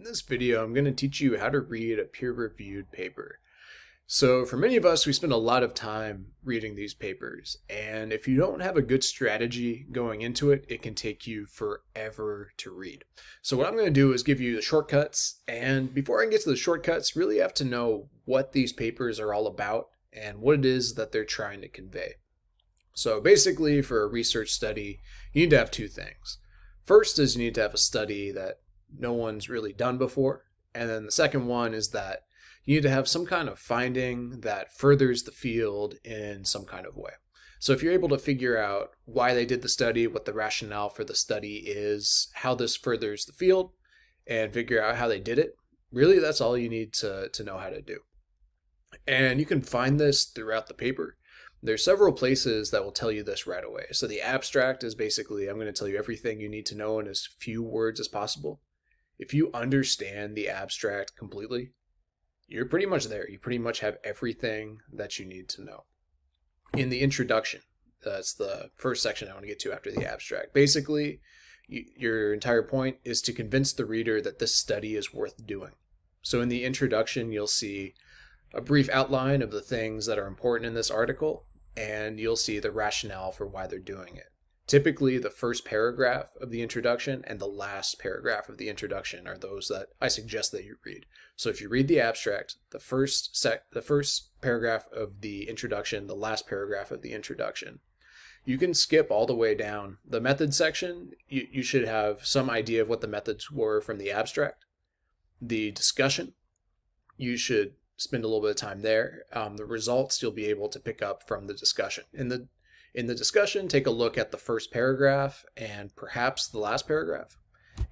In this video, I'm going to teach you how to read a peer-reviewed paper. So for many of us, we spend a lot of time reading these papers, and if you don't have a good strategy going into it, it can take you forever to read. So what I'm going to do is give you the shortcuts, and before I get to the shortcuts, really have to know what these papers are all about and what it is that they're trying to convey. So basically, for a research study, you need to have two things. First is you need to have a study that no one's really done before. And then the second one is that you need to have some kind of finding that furthers the field in some kind of way. So if you're able to figure out why they did the study, what the rationale for the study is, how this furthers the field, and figure out how they did it, really that's all you need to, to know how to do. And you can find this throughout the paper. There's several places that will tell you this right away. So the abstract is basically, I'm going to tell you everything you need to know in as few words as possible if you understand the abstract completely, you're pretty much there. You pretty much have everything that you need to know. In the introduction, that's the first section I want to get to after the abstract. Basically, you, your entire point is to convince the reader that this study is worth doing. So in the introduction, you'll see a brief outline of the things that are important in this article, and you'll see the rationale for why they're doing it. Typically, the first paragraph of the introduction and the last paragraph of the introduction are those that I suggest that you read. So if you read the abstract, the first sec the first paragraph of the introduction, the last paragraph of the introduction, you can skip all the way down. The method section, you, you should have some idea of what the methods were from the abstract. The discussion, you should spend a little bit of time there. Um, the results you'll be able to pick up from the discussion. In the in the discussion, take a look at the first paragraph and perhaps the last paragraph.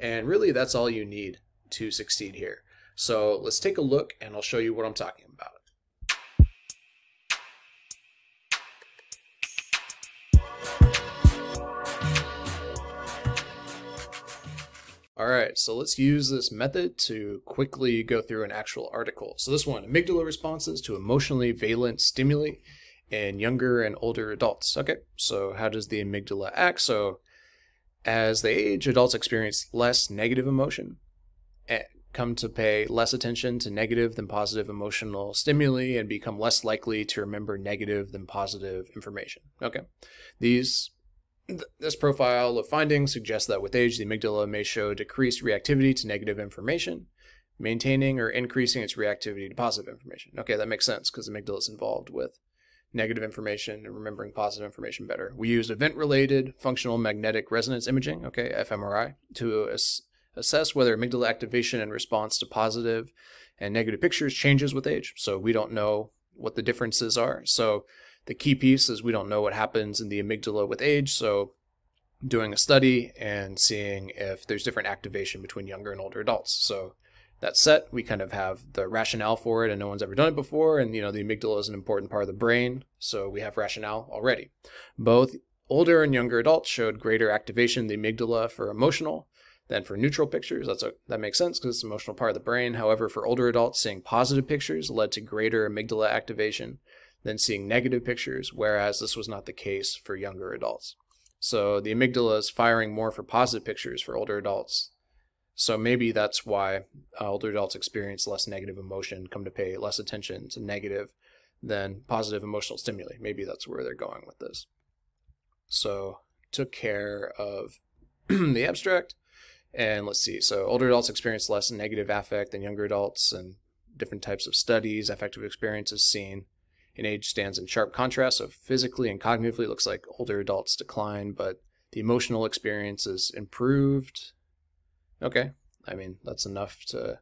And really, that's all you need to succeed here. So let's take a look and I'll show you what I'm talking about. All right, so let's use this method to quickly go through an actual article. So this one, amygdala responses to emotionally valent stimuli in younger and older adults. Okay, so how does the amygdala act? So as they age, adults experience less negative emotion and come to pay less attention to negative than positive emotional stimuli and become less likely to remember negative than positive information. Okay, these this profile of findings suggests that with age, the amygdala may show decreased reactivity to negative information, maintaining or increasing its reactivity to positive information. Okay, that makes sense because the amygdala is involved with negative information and remembering positive information better. We used event-related functional magnetic resonance imaging, okay, fMRI, to ass assess whether amygdala activation in response to positive and negative pictures changes with age. So we don't know what the differences are. So the key piece is we don't know what happens in the amygdala with age. So doing a study and seeing if there's different activation between younger and older adults. So that's set. We kind of have the rationale for it, and no one's ever done it before. And you know, the amygdala is an important part of the brain, so we have rationale already. Both older and younger adults showed greater activation in the amygdala for emotional than for neutral pictures. That's a, that makes sense because it's an emotional part of the brain. However, for older adults, seeing positive pictures led to greater amygdala activation than seeing negative pictures, whereas this was not the case for younger adults. So the amygdala is firing more for positive pictures for older adults so maybe that's why uh, older adults experience less negative emotion, come to pay less attention to negative than positive emotional stimuli. Maybe that's where they're going with this. So took care of the abstract. And let's see. So older adults experience less negative affect than younger adults, and different types of studies, affective experiences seen in age stands in sharp contrast. So physically and cognitively, looks like older adults decline, but the emotional experience is improved Okay, I mean that's enough to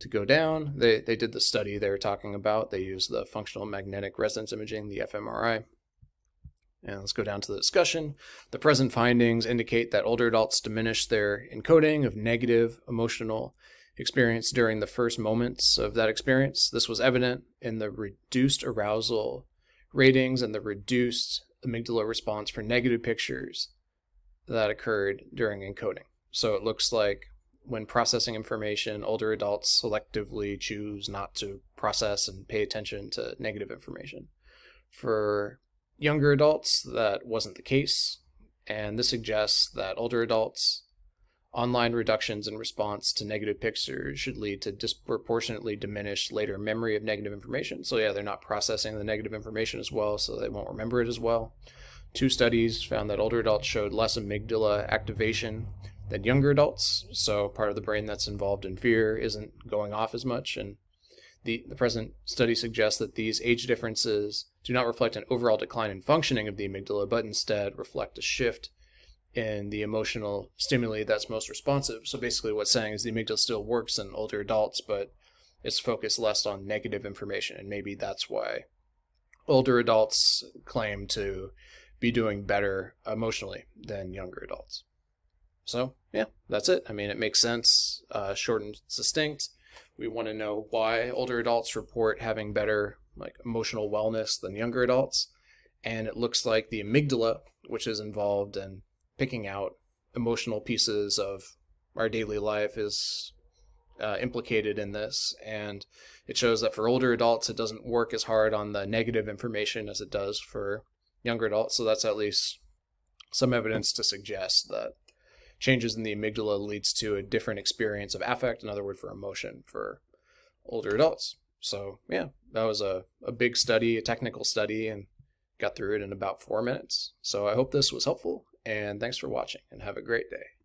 to go down. They they did the study they were talking about. They used the functional magnetic resonance imaging, the fMRI. And let's go down to the discussion. The present findings indicate that older adults diminish their encoding of negative emotional experience during the first moments of that experience. This was evident in the reduced arousal ratings and the reduced amygdala response for negative pictures that occurred during encoding. So it looks like when processing information, older adults selectively choose not to process and pay attention to negative information. For younger adults, that wasn't the case, and this suggests that older adults Online reductions in response to negative pictures should lead to disproportionately diminished later memory of negative information. So, yeah, they're not processing the negative information as well, so they won't remember it as well. Two studies found that older adults showed less amygdala activation than younger adults, so part of the brain that's involved in fear isn't going off as much. And the, the present study suggests that these age differences do not reflect an overall decline in functioning of the amygdala, but instead reflect a shift in the emotional stimuli that's most responsive. So basically, what's saying is the amygdala still works in older adults, but it's focused less on negative information, and maybe that's why older adults claim to be doing better emotionally than younger adults. So yeah, that's it. I mean, it makes sense, uh, short and succinct. We want to know why older adults report having better like emotional wellness than younger adults, and it looks like the amygdala, which is involved in picking out emotional pieces of our daily life is uh, implicated in this. And it shows that for older adults, it doesn't work as hard on the negative information as it does for younger adults. So that's at least some evidence to suggest that changes in the amygdala leads to a different experience of affect, another word for emotion for older adults. So yeah, that was a, a big study, a technical study, and got through it in about four minutes. So I hope this was helpful and thanks for watching and have a great day.